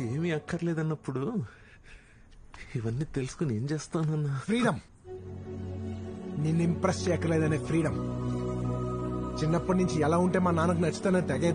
ఏమీ అక్కర్లేదన్నప్పుడు ఇవన్నీ తెలుసుకుని ఏం చేస్తానన్నా? ఫ్రీడమ్ నిన్ను ఇంప్రెస్ చేయక్కర్లేదనే ఫ్రీడమ్ చిన్నప్పటి నుంచి ఎలా ఉంటే మా నాన్నకు నచ్చుతానని తెగే